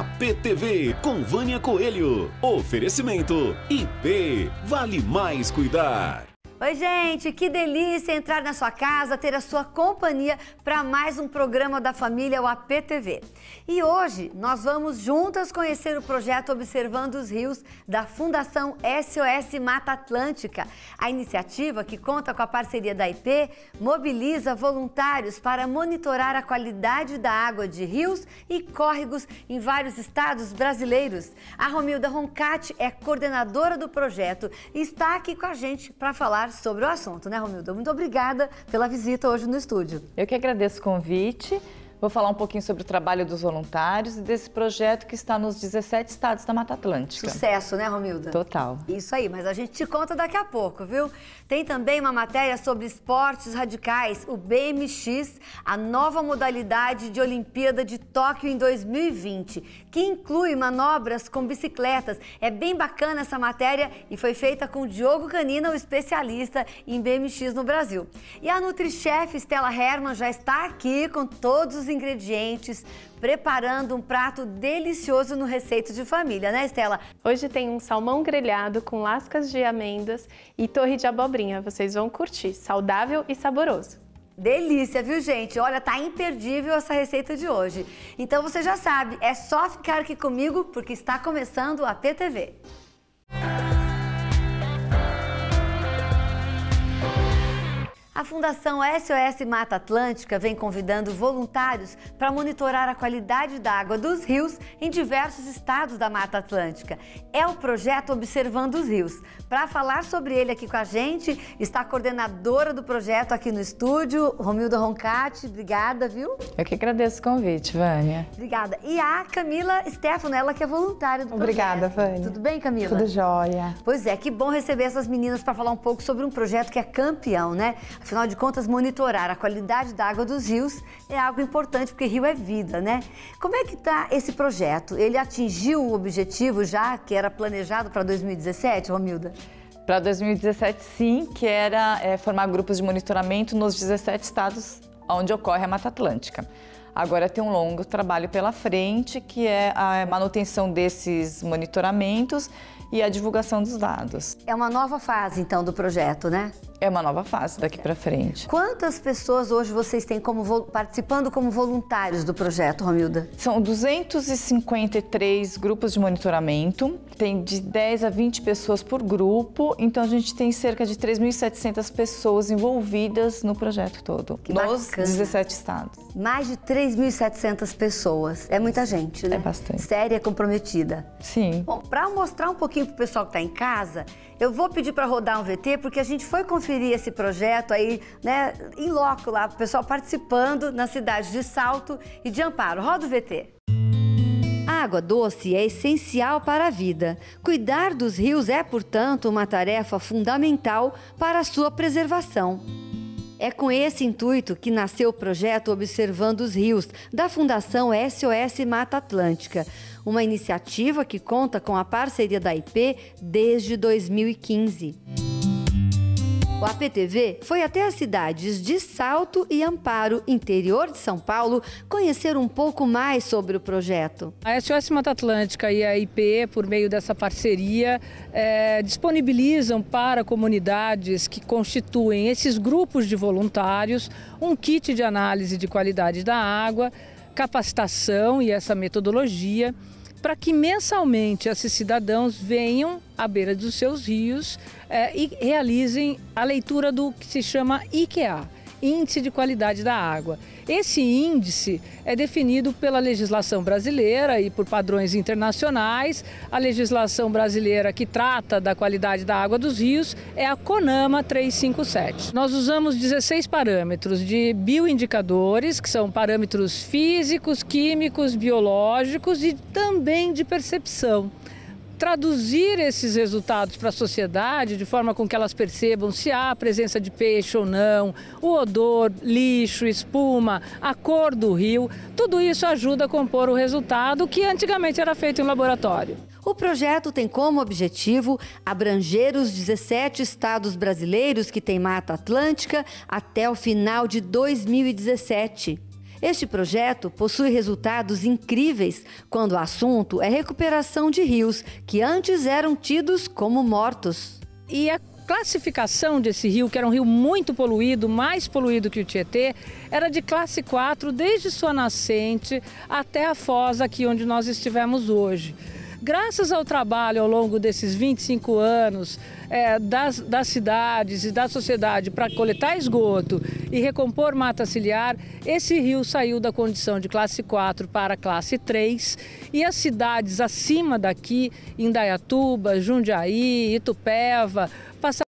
APTV com Vânia Coelho. Oferecimento IP. Vale mais cuidar. Oi, gente, que delícia entrar na sua casa, ter a sua companhia para mais um programa da família, o APTV. E hoje nós vamos juntas conhecer o projeto Observando os Rios da Fundação SOS Mata Atlântica. A iniciativa, que conta com a parceria da IP, mobiliza voluntários para monitorar a qualidade da água de rios e córregos em vários estados brasileiros. A Romilda Roncati é coordenadora do projeto e está aqui com a gente para falar sobre o assunto, né, Romildo? Muito obrigada pela visita hoje no estúdio. Eu que agradeço o convite. Vou falar um pouquinho sobre o trabalho dos voluntários e desse projeto que está nos 17 estados da Mata Atlântica. Sucesso, né, Romilda? Total. Isso aí, mas a gente te conta daqui a pouco, viu? Tem também uma matéria sobre esportes radicais, o BMX, a nova modalidade de Olimpíada de Tóquio em 2020, que inclui manobras com bicicletas. É bem bacana essa matéria e foi feita com o Diogo Canina, o especialista em BMX no Brasil. E a NutriChef Stella Herman já está aqui com todos os ingredientes, preparando um prato delicioso no Receito de Família, né, Estela? Hoje tem um salmão grelhado com lascas de amêndoas e torre de abobrinha. Vocês vão curtir, saudável e saboroso. Delícia, viu, gente? Olha, tá imperdível essa receita de hoje. Então você já sabe, é só ficar aqui comigo porque está começando a PTV. A Fundação SOS Mata Atlântica vem convidando voluntários para monitorar a qualidade da água dos rios em diversos estados da Mata Atlântica. É o projeto Observando os Rios. Para falar sobre ele aqui com a gente, está a coordenadora do projeto aqui no estúdio, Romilda Roncati. Obrigada, viu? Eu que agradeço o convite, Vânia. Obrigada. E a Camila Stefano, ela que é voluntária do Obrigada, projeto. Vânia. Tudo bem, Camila? Tudo jóia. Pois é, que bom receber essas meninas para falar um pouco sobre um projeto que é campeão, né? Afinal de contas, monitorar a qualidade da água dos rios é algo importante, porque rio é vida, né? Como é que está esse projeto? Ele atingiu o objetivo já que era planejado para 2017, Romilda? Para 2017, sim, que era é, formar grupos de monitoramento nos 17 estados onde ocorre a Mata Atlântica. Agora tem um longo trabalho pela frente, que é a manutenção desses monitoramentos e a divulgação dos dados. É uma nova fase, então, do projeto, né? É uma nova fase daqui para frente. Quantas pessoas hoje vocês têm como participando como voluntários do projeto, Romilda? São 253 grupos de monitoramento, tem de 10 a 20 pessoas por grupo, então a gente tem cerca de 3.700 pessoas envolvidas no projeto todo, que nos bacana. 17 estados. Mais de 3.700 pessoas. É muita gente, né? É bastante. Séria, comprometida. Sim. Bom, para mostrar um pouquinho pro pessoal que está em casa, eu vou pedir para rodar um VT, porque a gente foi conferir esse projeto aí, né, em loco lá, o pessoal participando nas cidades de Salto e de Amparo. Roda o VT. A água doce é essencial para a vida. Cuidar dos rios é, portanto, uma tarefa fundamental para a sua preservação. É com esse intuito que nasceu o projeto Observando os Rios, da Fundação SOS Mata Atlântica, uma iniciativa que conta com a parceria da IP desde 2015. O APTV foi até as cidades de Salto e Amparo, interior de São Paulo, conhecer um pouco mais sobre o projeto. A SOS Mata Atlântica e a IP, por meio dessa parceria, é, disponibilizam para comunidades que constituem esses grupos de voluntários um kit de análise de qualidade da água, capacitação e essa metodologia para que mensalmente esses cidadãos venham à beira dos seus rios eh, e realizem a leitura do que se chama IQA, Índice de Qualidade da Água. Esse índice é definido pela legislação brasileira e por padrões internacionais. A legislação brasileira que trata da qualidade da água dos rios é a CONAMA 357. Nós usamos 16 parâmetros de bioindicadores, que são parâmetros físicos, químicos, biológicos e também de percepção traduzir esses resultados para a sociedade de forma com que elas percebam se há presença de peixe ou não, o odor, lixo, espuma, a cor do rio, tudo isso ajuda a compor o resultado que antigamente era feito em laboratório. O projeto tem como objetivo abranger os 17 estados brasileiros que têm Mata Atlântica até o final de 2017. Este projeto possui resultados incríveis quando o assunto é recuperação de rios que antes eram tidos como mortos. E a classificação desse rio, que era um rio muito poluído, mais poluído que o Tietê, era de classe 4 desde sua nascente até a foz aqui onde nós estivemos hoje. Graças ao trabalho ao longo desses 25 anos é, das, das cidades e da sociedade para coletar esgoto e recompor mata ciliar, esse rio saiu da condição de classe 4 para classe 3 e as cidades acima daqui, Indaiatuba, Jundiaí, Itupeva, passaram